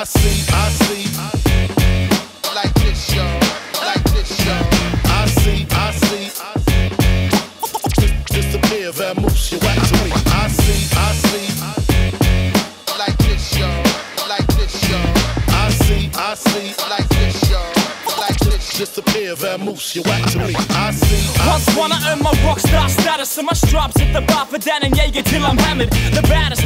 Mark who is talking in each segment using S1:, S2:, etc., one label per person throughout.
S1: I see, I see.
S2: Like this, y'all. Like this, y'all.
S1: I see, I see. Disappear, vamoose, you to me. I see, I see.
S2: Like this, y'all. Like this, y'all.
S1: I see, I see.
S2: Like this, y'all.
S1: Disappear, vamoose, you whack to me. I see, I
S3: Once
S1: see.
S3: wanna earn my rock star status and my stripes at the bar for Dan and Jaeger till I'm hammered. The baddest,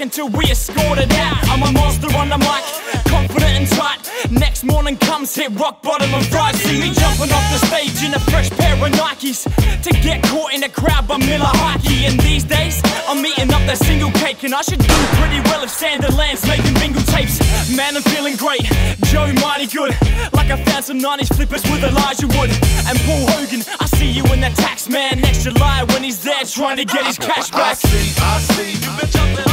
S3: until we escorted out. I'm a monster on the mic, confident and tight. Next morning comes hit rock bottom and fried. See me jumping off the stage in a fresh pair of Nikes to get caught in a crowd by Miller Hockey. And these days, I'm eating up that single cake, and I should do pretty well if Sanderland's making bingo tapes. Man, I'm feeling great. Joe, mighty good. Like I found some 90s flippers with Elijah Wood and Paul Hogan. I see you in that tax man next July when he's there trying to get his cash
S1: I
S3: back.
S1: see, I see. Disappear,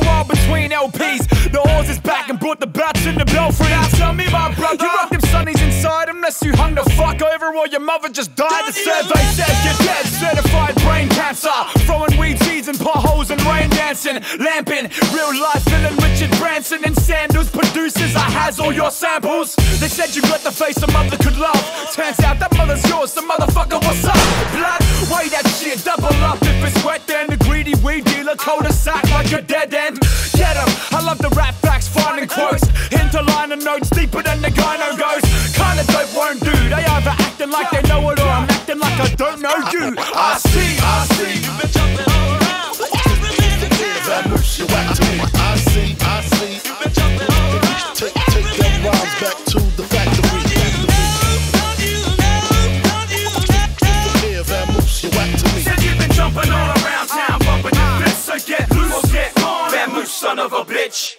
S3: a
S4: while between LPs. The horse is back and brought the bats in the belfry. Now tell me, my brother, you got them sunnies inside unless you hung the fuck over or your mother just died. The survey says you're dead. Certified brain cancer. Throwing weed seeds and potholes and rain dancing. Lamping. Real life villain Richard Branson and sandals. Producers, I has all your samples. They said you got the face a mother could love. Turns out that mother's yours. The motherfucker, what's up? Weed dealer cul-de-sac like a dead end. Get 'em. I love the rap facts, finding quotes. Interliner notes deeper than the gyno goes. Kinda dope won't do. They either acting like they know it or I'm acting like I don't know you. I see.
S3: Bitch.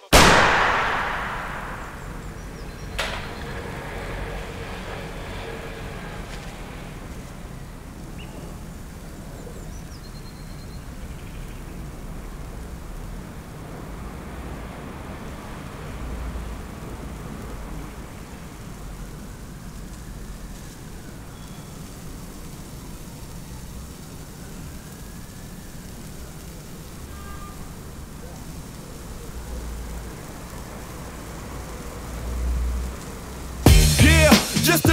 S5: Yeah, just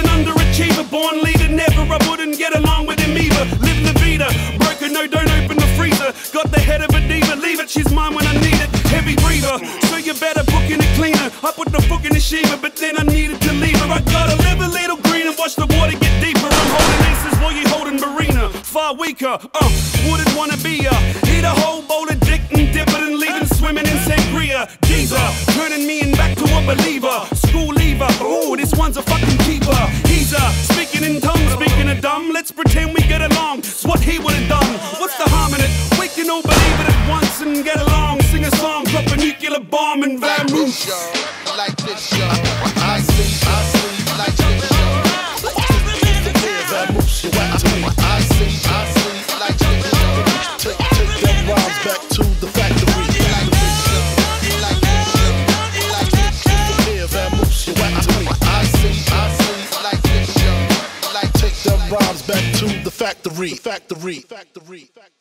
S5: an underachiever, born leader. Never I wouldn't get along with him either. Live la vida, broken, no, don't open the freezer. Got the head of a diva, leave it, she's mine when I need it. Heavy breather, so you better book in a cleaner. I put the book in the Shiva, but then I needed to leave her. I gotta live a little green and watch the water get deeper. I'm holding aces while you holding Marina. Far weaker, uh, wouldn't wanna be ya. Eat a whole bowl of dick and dip it and leave swimming in sangria. Geezer, turning me in back to a believer. School leaver, ooh, this one's a fucking keeper. He's speaking in tongues, speaking of dumb. Let's pretend we get along. It's what he would have done. What's the harm in it? We can all believe it at once and get along. Sing a song, drop a nuclear bomb and
S2: like
S5: vamoose.
S2: this, y'all. Like this, y'all.
S1: I see, I see.
S2: Like this, y'all.
S1: Disappear, vamoose, you whack to me. I see, I see.
S2: Like this, y'all.
S1: Take, take them rhymes back to back the factory. Factory. Factory. Factory.